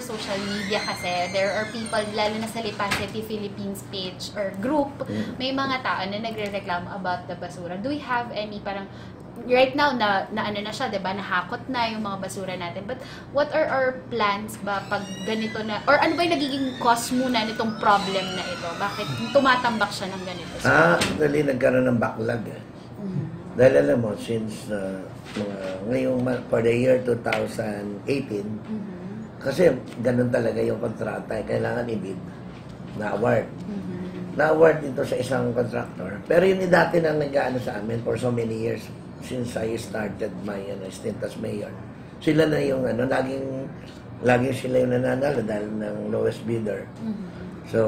social media kasi there are people, lalo na sa Lipa City Philippines page or group, may mga tao na nagre-reklamo about the basura. Do we have any parang right now na, na ano na siya, 'di ba? Nahakot na yung mga basura natin. But what are our plans ba pag ganito na or ano ba yung nagiging cause muna nitong problem na ito? Bakit tumatambak siya ng ganito? So, Ah, actually, nagkaroon ng backlog eh. mhm. Dahil alam mo, since uh, mga, ngayong for the year 2018, Mhm. Kasi ganun talaga yung kontrata, eh, kailangan i-bid na award. Mhm. Na-award dito sa isang contractor. Pero yun yung dati nang nag-ano sa amin for so many years since I started my ano, stint as mayor. Sila na yung ano, laging, laging sila yung nananalo dahil ng lowest bidder. Mhm. So,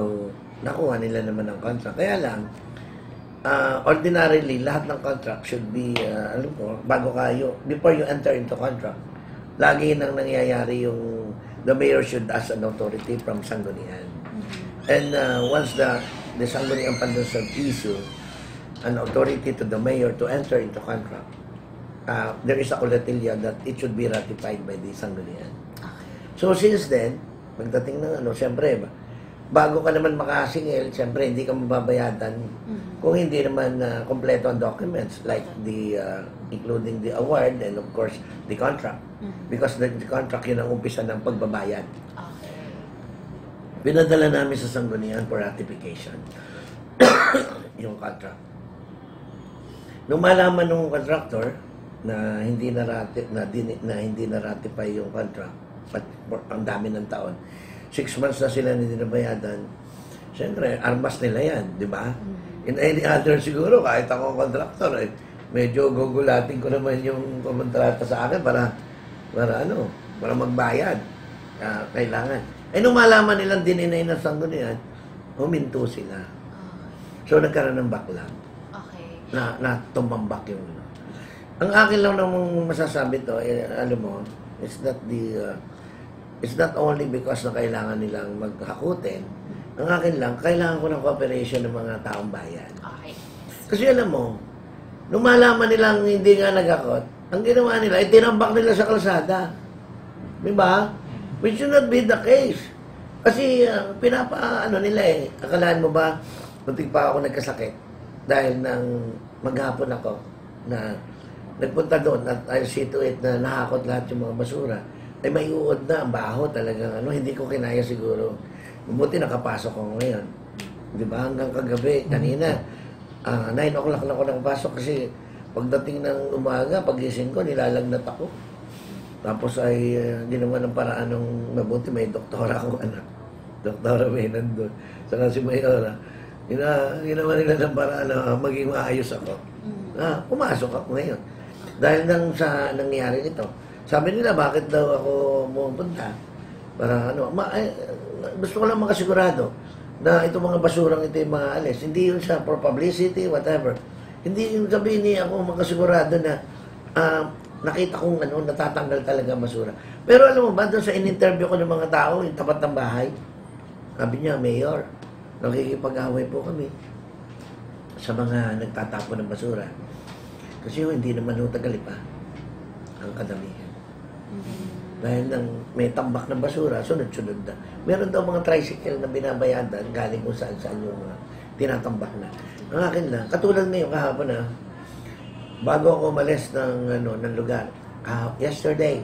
nakuha nila naman ang contract. Kaya lang, ah, ordinarily, lahat ng contract should be, uh, alam ko, bago kayo, before you enter into contract, lagi nang nangyayari yung the mayor should ask an authority from Sanggunian. And uh, once the the Sangguniang Panlunsod issue an authority to the mayor to enter into contract, uh, there is a kulatilla that it should be ratified by the Sanggunian. Okay. So since then, pagdating ng ano, siyempre, bago ka naman makasingil, siyempre hindi ka mababayadan Mhm. kung hindi naman uh, kompleto ang documents like the uh, including the award and of course the contract. Mhm. Because the, the contract yun ang umpisa ng pagbabayad. Okay. Pinadala namin sa Sanggunian for ratification yung contract. Nung malaman nung contractor na hindi na rati, na, din, na hindi na ratify yung contract, but ang dami ng taon, six months na sila hindi nabayadan, siyempre, armas nila yan, di ba? In any other siguro, kahit ako contractor, eh, medyo gugulatin ko naman yung kumontrata sa akin para, para ano, para magbayad. Ah, kailangan. Eh, nung malaman nilang dininay ng sanggunian, huminto sila. So, nagkaroon ng backlog Okay. na, na tumambak yung ano. Ang akin lang namang masasabi to, eh, alam mo, it's not the, uh, it's not only because na kailangan nilang maghakutin. Ang akin lang, kailangan ko ng cooperation ng mga taong bayan. Okay. Kasi alam mo, nung malaman nilang hindi nga nagakot, ang ginawa nila, ay tinambak nila sa kalsada. Di ba? Which should not be the case. Kasi uh, pinapa, ano nila eh, akalaan mo ba, muntik pa ako nagkasakit dahil nang maghapon ako na nagpunta doon at I see to it na nahakot lahat yung mga basura. Ay may uod na, ang baho talagang ano, hindi ko kinaya siguro. Mabuti nakapasok ako ngayon. Di ba? Hanggang kagabi, kanina, ah 9 o'clock na ako nakapasok kasi pagdating ng umaga, pagising ko, nilalagnat ako. Tapos ay uh, ginawa ng paraan ng mabuti, may doktora akong anak. Doktora may nandun. Saka si Mayora, gina, ginawa nila ng paraan na maging maayos ako. Ah, pumasok ako ngayon. Dahil nang sa nangyari nito. Sabi nila, bakit daw ako pumunta? Para ano, ma, ay, gusto ko lang makasigurado na itong mga basurang ito yung mga alis. Hindi yun sa for publicity, whatever. Hindi yung sabihin niya ako makasigurado na ah, nakita kong ano, natatanggal talaga basura. Pero alam mo ba, doon sa in-interview ko ng mga tao, yung tapat ng bahay, sabi niya, Mayor, nakikipag-away po kami sa mga nagtatapon ng basura. Kasi yung hindi naman ho tagalipa ang kadamihan. Dahil nang may tambak ng basura, sunod-sunod na. Meron daw mga tricycle na binabayadan galing kung saan-saan yung mga tinatambak na. Ang akin lang, katulad ngayon kahapon na, bago ako umalis ng, ano, ng lugar, ah, yesterday,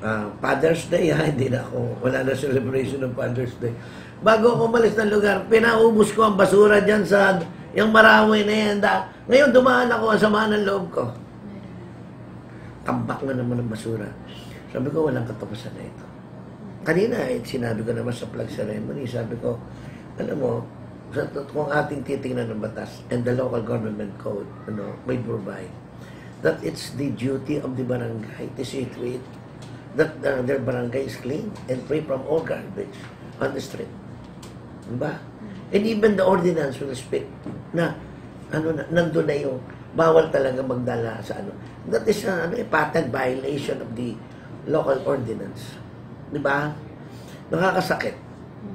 ah, Father's Day, ha, hindi na ako, wala na celebration ng Father's Day. Bago ako umalis ng lugar, pinaubos ko ang basura dyan sa, yung maraway na yan. Da, ngayon dumaan ako, ang sama ng loob ko. Tambak na naman ng basura. Sabi ko, walang katapusan na ito. Kanina, eh, sinabi ko naman sa flag ceremony, sabi ko, alam mo, sa, kung ating titingnan ng batas and the local government code, ano, may provide that it's the duty of the barangay to see to it that uh, their barangay is clean and free from all garbage on the street. Diba? And even the ordinance will speak na ano na, nandun na yung bawal talaga magdala sa ano. That is uh, ano, a patent violation of the local ordinance. Di ba? Nakakasakit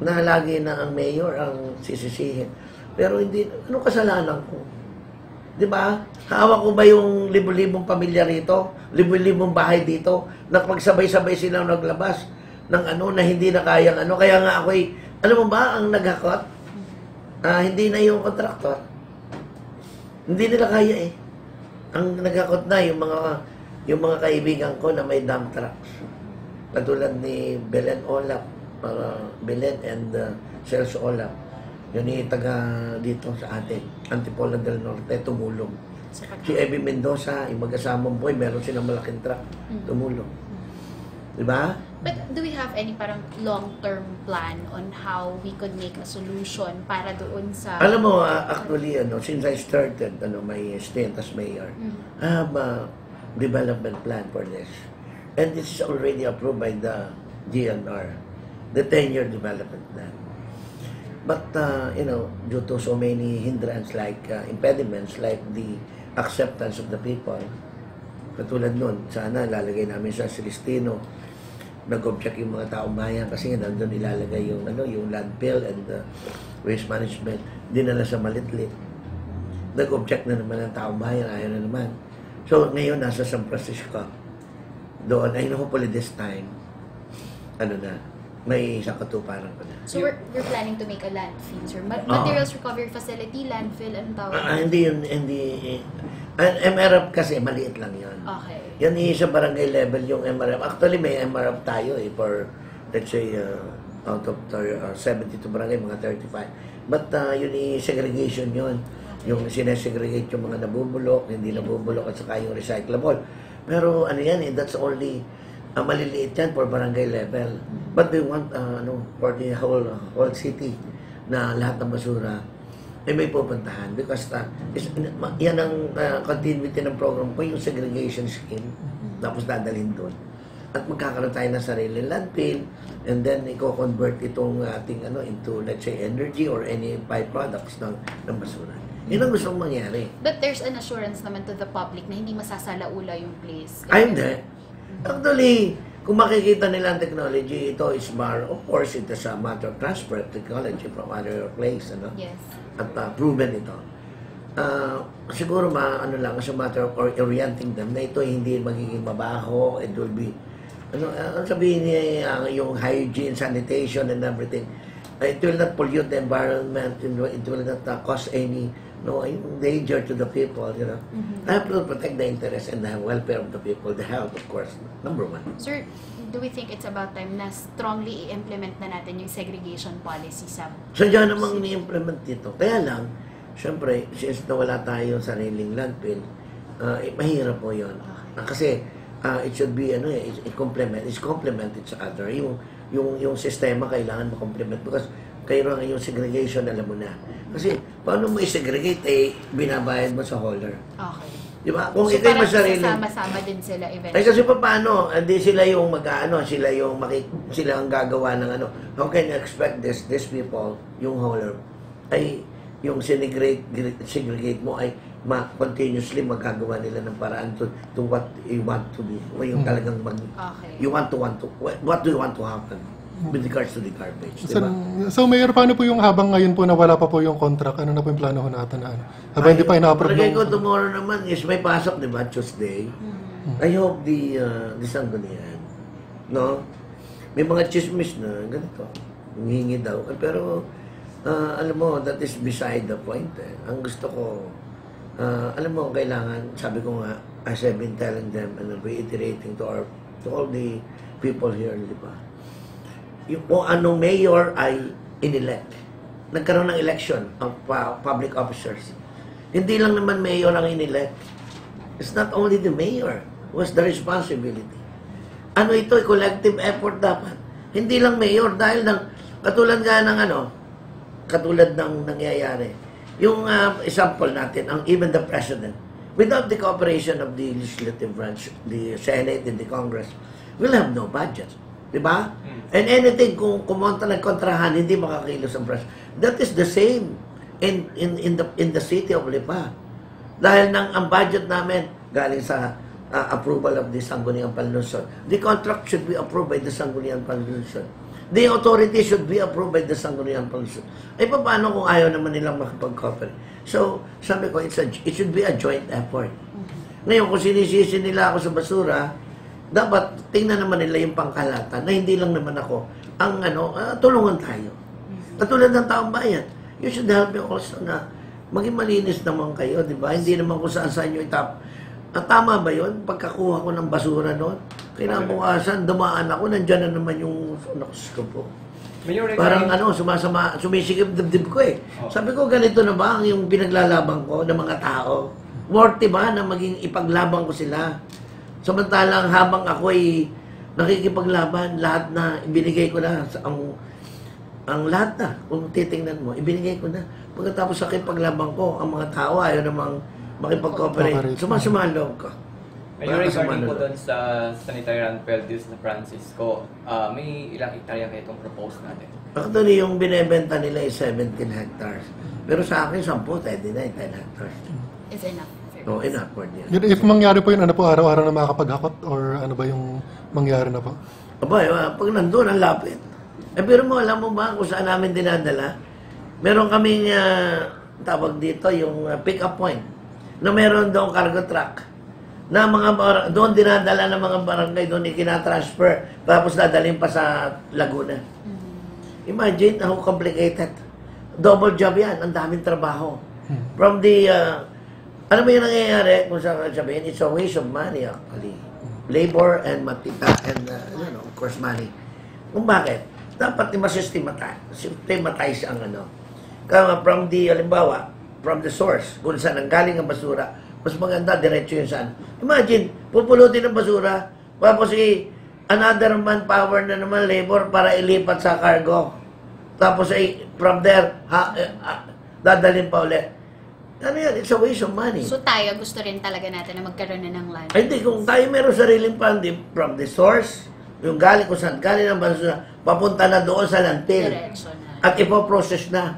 na lagi na ang mayor ang sisisihin. Pero hindi, ano kasalanan ko? Di ba? Hawak ko ba yung libo-libong pamilya rito? Libo-libong bahay dito? Na pagsabay-sabay silang naglabas? ng ano na hindi na kayang ano. Kaya nga ako'y, alam mo ba, ang naghakot, ah, hindi na yung kontraktor. Hindi nila kaya eh. Ang naghakot na yung mga yung mga kaibigan ko na may dump trucks. Katulad ni Belen Olap, para Belen and uh, Celso Olap. Yun yung taga dito sa atin, Antipolo del Norte, tumulong. Si Evie Mendoza, yung mag-asamang boy, meron silang malaking truck, tumulong. Di ba? But do we have any parang long-term plan on how we could make a solution para doon sa... Alam mo, ah, actually, ano, since I started ano, my stint as mayor, Mm. I have a development plan for this. And this is already approved by the GNR, the 10-year development plan. But, uh, you know, due to so many hindrance like uh, impediments, like the acceptance of the people, katulad nun, sana lalagay namin sa Celestino, nag-object yung mga taong bayan kasi nga nandun ilalagay yung, ano, yung landfill and uh, waste management, dinala sa Malitlit. Nag-object na naman ang taong bayan, ayaw na naman. So, ngayon nasa San Francisco. Doon, ay hopefully this time, ano na, may isang katuparan ko na. So we're, we're planning to make a landfill, sir. Ma- Oo. materials recovery facility, landfill, anong tawag? Ah, hindi yun, hindi, ang MRF kasi maliit lang yun. Okay. Yan yung sa barangay level yung MRF. Actually, may MRF tayo eh for, let's say, uh, out of uh, 72 barangay, mga 35. But uh, yun yung segregation yun. Yung sinesegregate yung mga nabubulok, hindi nabubulok, at saka yung recyclable. Pero ano yan eh, that's only, uh, maliliit yan for barangay level. But we want, uh, ano, for the whole, whole city, na lahat ng basura, ay may pupuntahan because uh, is, yan ang uh, continuity ng program ko, yung segregation scheme. Tapos dadalhin doon. At magkakaroon tayo ng sarili landfill and then i-convert itong ating ano into let's say energy or any byproducts ng, ng basura. Yun ang gusto kong mangyari. But there's an assurance naman to the public na hindi masasalaula yung place. Ay, hindi. Actually, kung makikita nila ang technology, ito is more, of course, it is a matter of transfer of technology from other place, ano? Yes. at uh, proven ito. Ah, siguro ma ano lang as a matter of or orienting them na ito hindi magiging mabaho it will be ano uh, ang sabihin niya uh, yung hygiene sanitation and everything uh, it will not pollute the environment it will, it will not uh, cause any no danger to the people you know I have to protect the interest and the welfare of the people the health of course number one Sir, do we think it's about time na strongly i-implement na natin yung segregation policy sa... Sadya namang ni-implement dito. Kaya lang, syempre, since nawala tayo sa sariling landfill, uh, eh, mahirap po yun. Ah, kasi, ah, it should be, ano eh, it, it complement, it's complement each other. Yung, yung, yung sistema kailangan ma-complement because nga yung segregation, alam mo na. Kasi, paano mo i-segregate, eh, binabayad mo sa hauler. Okay. Di ba? Kung so ikay parang masarili, sasama-sama din sila ay eventually. kasi pa paano, hindi sila yung mag-ano, sila yung maki, sila ang gagawa ng ano. How can you expect this, these people, yung hauler, ay yung segregate, segregate mo ay ma continuously magagawa nila ng paraan to, to what you want to do. O yung talagang mag, Okay. you want to want to, what do you want to happen with regards to the garbage, So, ba? so Mayor, paano po yung habang ngayon po na wala pa po yung contract? Ano na po yung plano natin na ano? Habang hindi pa ina-approve Palagay ko tomorrow naman is may pasok, di ba? Tuesday. Mm-hmm. I hope the, uh, the sanggunian, no? May mga chismis na ganito. Humingi daw. Pero, uh, alam mo, that is beside the point. Eh. Ang gusto ko, uh, alam mo, kailangan, sabi ko nga, as I've been telling them and reiterating to our, to all the people here, di ba? Yung kung anong mayor ay inelect. Nagkaroon ng election uh, public officers. Hindi lang naman mayor ang inelect. It's not only the mayor who has the responsibility. Ano ito, collective effort dapat. Hindi lang mayor dahil ng katulad nga ng ano, katulad ng nangyayari. Yung uh, example natin, ang even the president, without the cooperation of the legislative branch, the Senate and the Congress, will have no budget. Di ba? And anything kung kumontra nagkontrahan, hindi makakilos ang press. That is the same in in in the in the city of Lipa. Dahil nang ang budget namin galing sa uh, approval of the Sangguniang Panlunsod. The contract should be approved by the Sangguniang Panlunsod. The authority should be approved by the Sangguniang Panlunsod. Ay paano kung ayaw naman nilang makapag-cooperate? So, sabi ko, it's a, it should be a joint effort. Ngayon, kung sinisisi nila ako sa basura, dapat tingnan naman nila yung pangkalatan na hindi lang naman ako ang ano, ah, tulungan tayo. Katulad ng taong bayan, you should help me also na maging malinis naman kayo, di ba? Hindi naman kung saan saan nyo itap. At tama ba yun? Pagkakuha ko ng basura noon, kinabukasan, dumaan ako, nandyan na naman yung, nakus ko po. Mayor, Parang ano, sumasama, sumisikip dibdib ko eh. Oh. Sabi ko, ganito na ba ang yung pinaglalaban ko ng mga tao? Worthy ba na maging ipaglaban ko sila? Samantalang habang ako ay nakikipaglaban, lahat na ibinigay ko na sa ang ang lahat na, kung titingnan mo, ibinigay ko na. Pagkatapos sa paglaban ko, ang mga tao ayaw namang makipag-cooperate. Cooperate. Sumasama ang loob ko. Mayor, Wala kasama regarding po doon sa sanitary landfill dito sa Francisco, ah, may ilang hektarya kayo itong propose natin? Actually, yung binebenta nila is 17 hectares. Pero sa akin, 10, pwede na, 10 hectares. Is enough. Us. enough for them. Yun, If mangyari po yun, ano po, araw-araw na makakapaghakot? Or ano ba yung mangyari na po? Aba, eh, pag nandun, ang lapit. Eh, pero mo, alam mo ba kung saan namin dinadala? Meron kaming, ah, tawag dito, yung ah, pick-up point, na meron doon cargo truck, na mga bar- doon dinadala ng mga barangay, doon ikinatransfer, tapos dadalhin pa sa Laguna. Imagine how complicated. Double job yan, ang daming trabaho. From the, uh, ano ba yung nangyayari kung saan sabihin, it's a waste of money actually. Labor and matita and, uh, you know, of course, money. Kung bakit? Dapat i-systematize, systematize ang ano. Kaya from the, halimbawa, from the source, kung saan ang galing ang basura, mas maganda, diretso yun saan. Imagine, pupulutin ang basura, tapos i another manpower na naman labor para ilipat sa cargo. Tapos ay from there, ha, eh, ah, dadalhin pa ulit. Ano yan? It's a waste of money. So tayo, gusto rin talaga natin na magkaroon na ng land. Ay, hindi, kung tayo meron sariling funding from the source, yung galing kung saan galing ang basura, papunta na doon sa landfill. Diretso na. At ipoprocess na.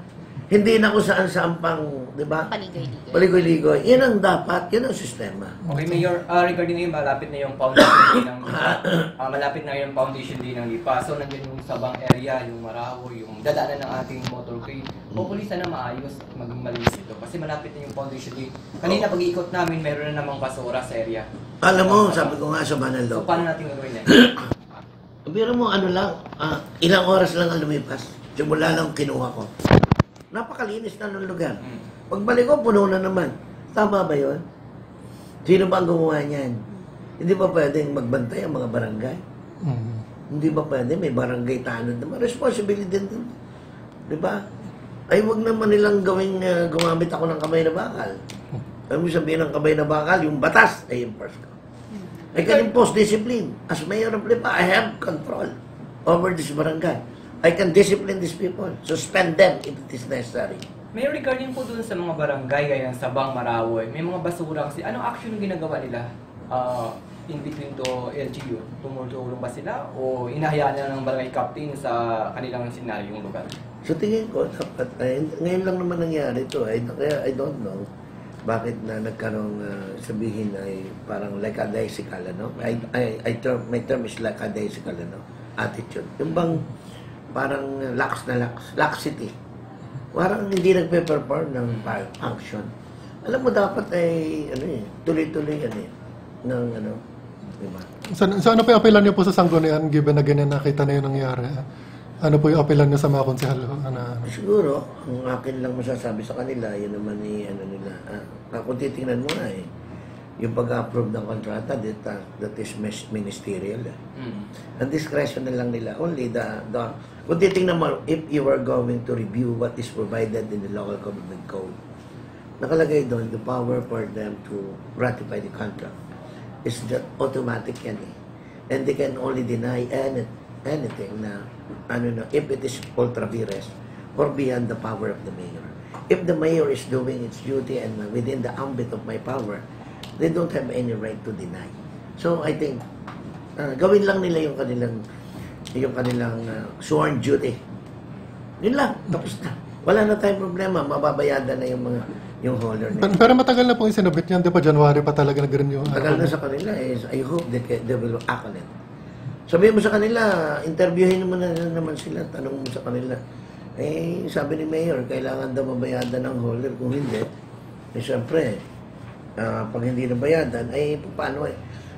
Hindi na kung saan saan pang, di ba? Paligoy-ligoy. Paligoy-ligoy. Yan ang dapat, yan ang sistema. Okay, Mayor, ah, regarding ngayon, malapit na yung foundation din ng ah, malapit na yung foundation din ng Lipa. So, nandiyan yung Sabang area, yung Maraho, yung dadaanan ng ating motorway. Hopefully, sana maayos at maging malinis ito. Kasi malapit na yung foundation din. Kanina, pag-iikot namin, meron na namang basura sa area. Alam mo, sabi ko nga sa So, Manalo, paano natin gagawin yan? Pero mo, ano lang, ah, ilang oras lang ang lumipas. Simula lang kinuha ko. Napakalinis na ng lugar. Pagbalik ko, puno na naman. Tama ba yon? Sino ba ang gumawa niyan? Hindi ba pwedeng magbantay ang mga barangay? Mm. Hindi ba pwede? May barangay tanod naman. Responsibility din. Di ba? Ay, wag naman nilang gawing ah, gumamit ako ng kamay na bakal. Ano sabihin ng kamay na bakal? Yung batas ay enforce ko. I can impose discipline. As mayor of Lipa, I have control over this barangay. I can discipline these people. Suspend them if it is necessary. Mayor, regarding po dun sa mga barangay, gaya ng Sabang, Marawi, may mga basura kasi, anong action yung ginagawa nila? Ah, in between to LGU? Tumutulong ba sila? O inahayaan na ng barangay captain sa kanilang senaryong lugar? So tingin ko, dapat, ay, ngayon lang naman nangyari ito. Ay, kaya I don't know bakit na nagkaroon ah, sabihin ay parang like a daisical, ano? I, I, I term, my term is like a daisical, ano? Attitude. Yung bang parang lax na lax, laxity. Parang hindi nagpe-perform ng function. Alam mo, dapat ay, ano eh, tuloy-tuloy yan eh, ng ano, di ba? So, so ano po yung apilan niyo po sa Sanggunian given na ganyan nakita na yung nangyari? Ano po yung apilan niyo sa mga konsehal? Ano, Siguro, ang akin lang masasabi sa kanila, yun naman ni ano nila. Ah, kung titingnan mo nga eh, yung pag-approve ng kontrata, that, ah, that is ministerial. Eh. Mm. Ang discretion na lang nila, only the, the, kung titingnan mo, if you are going to review what is provided in the local government code, nakalagay doon the power for them to ratify the contract is just automatic yan eh. And they can only deny any, anything na, ano na, if it is ultra vires or beyond the power of the mayor. If the mayor is doing its duty and within the ambit of my power, they don't have any right to deny. So I think, ah, gawin lang nila yung kanilang yung kanilang ah, sworn duty. Yun lang, tapos na. Wala na tayong problema, mababayadan na yung mga yung pero, nila. pero matagal na po yung sinabit niyan, di ba January pa talaga nag-renew? Tagal na sa kanila is I hope they, ca- they will act on it. Sabihin mo sa kanila, interviewin mo na naman sila, tanong mo sa kanila. Eh, sabi ni Mayor, kailangan daw mabayadan ng hauler. Kung hindi, eh, siyempre, ah, pag hindi nabayadan, ay paano eh?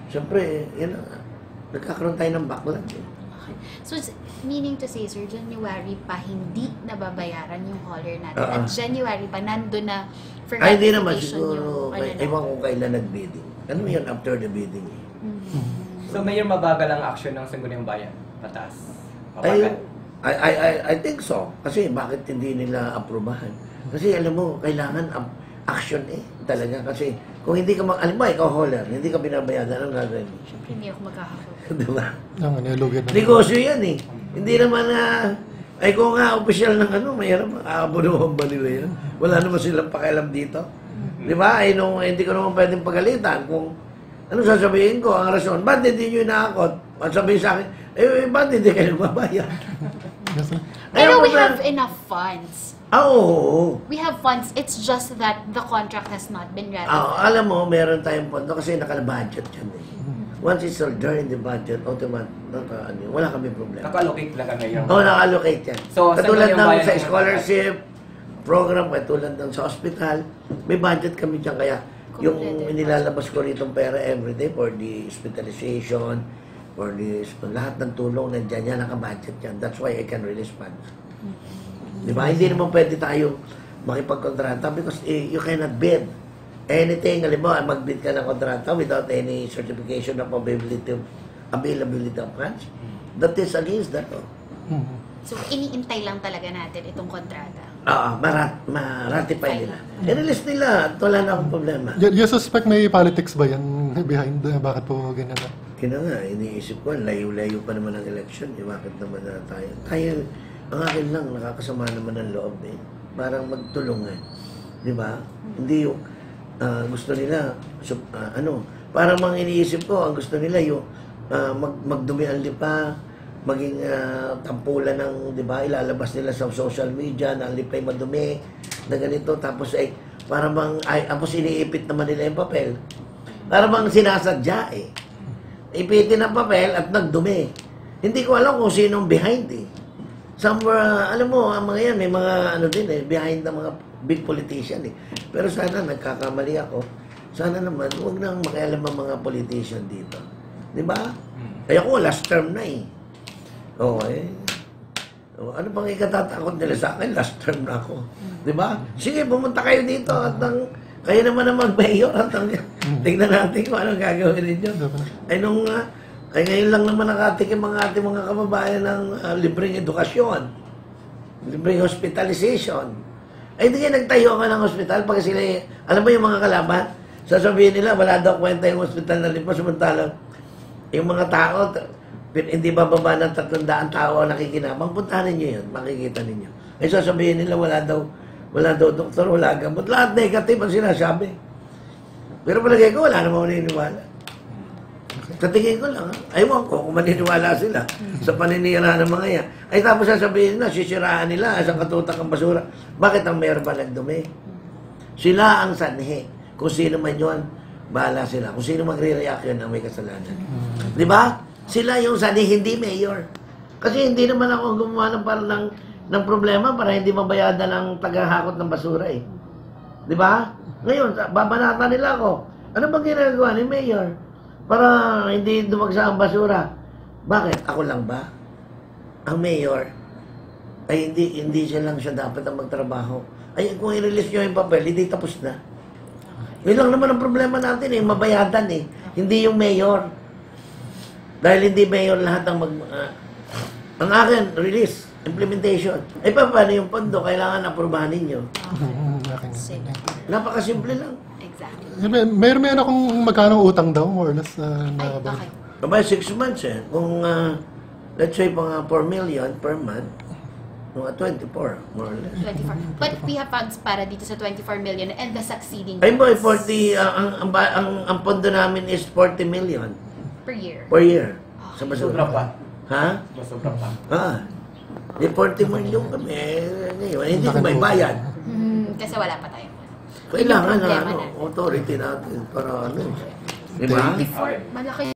Siyempre, yun, na nga. nagkakaroon tayo ng backlog eh. Okay. So, meaning to say, sir, January pa hindi nababayaran yung hauler natin. Oo. At January pa, nando na for Ay, hindi naman siguro, yung ano may, ewan ko kailan nag-bidding. Ano yun after the bidding eh. So, mayor mabagal ang action ng Sangguniang Bayan. Pataas. Ay, Mabagal. I, I, I, I think so. Kasi bakit hindi nila aprubahan? Kasi alam mo, kailangan action eh. Talaga. Kasi kung hindi ka mag... Alam mo, ikaw hauler, hindi ka binabayadan, anong gagawin mo? Siyempre, hindi ako magkakakot. diba? Yung nilugan na. Negosyo yan eh. Hindi naman na... ay kung nga official ng ano, mayroon aabonohan ba nila yan? Wala naman silang pakialam dito. Di ba? Ay nung hindi ko naman pwedeng pagalitan kung ano sasabihin ko, ang rason, ba't hindi nyo inaakot? At sabihin sa akin, eh, ba't hindi kayo sir. Pero we have enough funds. Ah, oo. We have funds. It's just that the contract has not been ratified. Ah, alam mo, meron tayong pondo kasi naka-budget yan eh. Once it's during the budget, automatic, naka, ano, wala kami problema. Naka-allocate lang kami yung... Oo, naka-allocate yan. So, katulad saan yung ng bayan sa ng- scholarship program, katulad ng sa hospital, may budget kami dyan. Kaya yung Completed nilalabas ko rito pera everyday for the hospitalization, for the lahat ng tulong nandiyan yan, naka-budget yan. That's why I can release funds. Di ba? Hindi naman pwede tayo makipagkontrata because eh, you cannot bid. Anything, alam mo, mag-bid ka ng kontrata without any certification of availability of, availability of funds. That is against that. Oh. So, iniintay lang talaga natin itong kontrata. Oo, marat, ma-ratify nila. I-release nila at wala na akong problema. Y- you suspect may politics ba yan behind? uh, bakit po ganyan na? Kina nga, iniisip ko, layo-layo pa naman ang election. Eh, bakit naman na tayo? Tayo, ang akin lang, nakakasama naman ng loob eh. Parang magtulungan. Di ba? Hindi yung ah, gusto nila, sup- ah, ano, parang mga iniisip ko, ang gusto nila yung ah, mag, magdumi ang lipa, maging ah, tampulan ng, di ba, ilalabas nila sa social media na ang lipay madumi, na ganito, tapos ay, para bang, ay, tapos iniipit naman nila yung papel. Para bang sinasadya eh ipitin ang papel at nagdumi. Hindi ko alam kung sinong behind eh. Somewhere, uh, alam mo, ang mga yan, may mga ano din eh, behind ng mga big politician eh. Pero sana nagkakamali ako. Sana naman, huwag nang makialam ang mga politician dito. Di ba? Kaya ko, last term na eh. Oo eh. O, ano bang ikatatakot nila sa akin? Last term na ako. Di ba? Sige, pumunta kayo dito at ang, kayo naman ang mag-mayor at ang, tingnan natin kung anong gagawin ninyo. Ay nung, ah, ay ngayon lang naman nakatikim ang ating mga kababayan ng ah, libreng edukasyon. Libreng hospitalization. Ay hindi kayo nagtayo ka ng hospital pag sila, alam mo yung mga kalaban, sasabihin nila, wala daw kwenta yung hospital na lipo, samantalang yung mga tao, hindi bababa ng 300 tao ang nakikinabang, puntahan ninyo yun, makikita ninyo. Ay sasabihin nila, wala daw, wala daw doktor, wala gamot. Lahat negative ang sinasabi. Pero palagay ko, wala namang maniniwala. Sa tingin ko lang, aywan ko kung maniniwala sila sa paninira ng mga yan. Ay tapos sasabihin na, sisiraan nila sa katutak ang basura. Bakit ang mayor ba nagdumi? Sila ang sanhi. Kung sino man yun, bahala sila. Kung sino magre-react yun ang may kasalanan. Di ba? Sila yung sanhi, hindi mayor. Kasi hindi naman ako gumawa ng, parang ng, ng problema para hindi mabayadan ang tagahakot ng basura eh. Di ba? Ngayon, babanatan nila ako. Ano bang ginagawa ni Mayor? Para hindi dumagsa ang basura. Bakit? Ako lang ba? Ang Mayor, ay hindi hindi siya lang siya dapat ang magtrabaho. Ay, kung i-release nyo yung papel, hindi tapos na. Yun lang naman ang problema natin eh, mabayadan eh. Hindi yung Mayor. Dahil hindi Mayor lahat ang mag... ah, ang akin, release, implementation. Eh, pa, paano yung pondo? Kailangan aprobahan ninyo. Sige. Napakasimple lang. Exactly. May, may, may ano kung magkano utang daw, more or less. Uh, Ay, na, okay. Abay, six months eh. Kung, ah, let's say, mga 4 million per month, mga 24, more or less. 24. But we have funds para dito sa 24 million and the succeeding Ay boy, months 40, ah, ang, ang, ang, ang pondo namin is 40 million per year. per year. Sa Sobra basura. pa. Ha? Sobra pa. Ah. Di 40 million kami. Eh, ngayon, hindi ko may bayad. Hmm, kasi wala pa tayo. Kailangan na ano, authority natin para ano. Di ba? 24, malaki